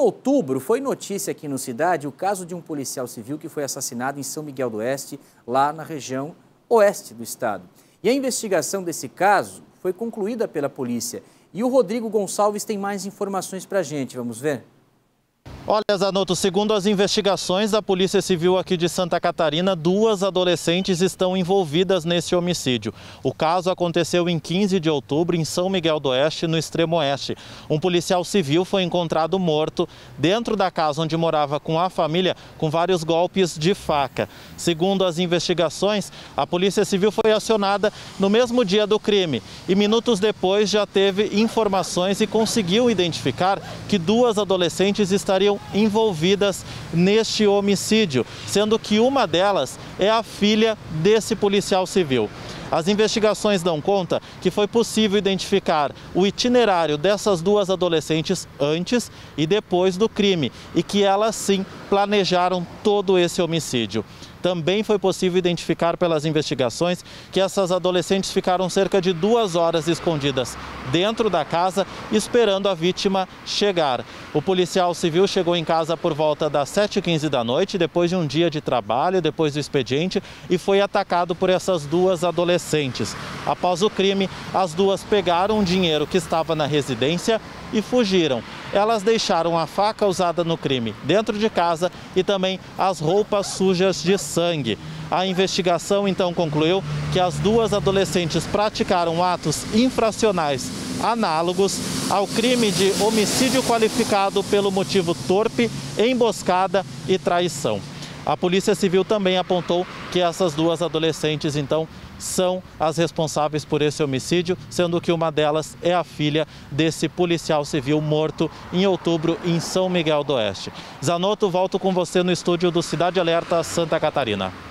Em outubro, foi notícia aqui no Cidade o caso de um policial civil que foi assassinado em São Miguel do Oeste, lá na região oeste do estado. E a investigação desse caso foi concluída pela polícia. E o Rodrigo Gonçalves tem mais informações para a gente. Vamos ver? Olha, Zanotto, segundo as investigações da Polícia Civil aqui de Santa Catarina, duas adolescentes estão envolvidas nesse homicídio. O caso aconteceu em 15 de outubro em São Miguel do Oeste, no extremo oeste. Um policial civil foi encontrado morto dentro da casa onde morava com a família, com vários golpes de faca. Segundo as investigações, a Polícia Civil foi acionada no mesmo dia do crime e minutos depois já teve informações e conseguiu identificar que duas adolescentes estariam envolvidas neste homicídio, sendo que uma delas é a filha desse policial civil. As investigações dão conta que foi possível identificar o itinerário dessas duas adolescentes antes e depois do crime e que elas sim planejaram todo esse homicídio. Também foi possível identificar pelas investigações que essas adolescentes ficaram cerca de duas horas escondidas dentro da casa, esperando a vítima chegar. O policial civil chegou em casa por volta das 7h15 da noite, depois de um dia de trabalho, depois do expediente, e foi atacado por essas duas adolescentes. Após o crime, as duas pegaram o dinheiro que estava na residência e fugiram. Elas deixaram a faca usada no crime dentro de casa e também as roupas sujas de sangue. A investigação então concluiu que as duas adolescentes praticaram atos infracionais análogos ao crime de homicídio qualificado pelo motivo torpe, emboscada e traição. A Polícia Civil também apontou que essas duas adolescentes, então, são as responsáveis por esse homicídio, sendo que uma delas é a filha desse policial civil morto em outubro em São Miguel do Oeste. Zanotto, volto com você no estúdio do Cidade Alerta Santa Catarina.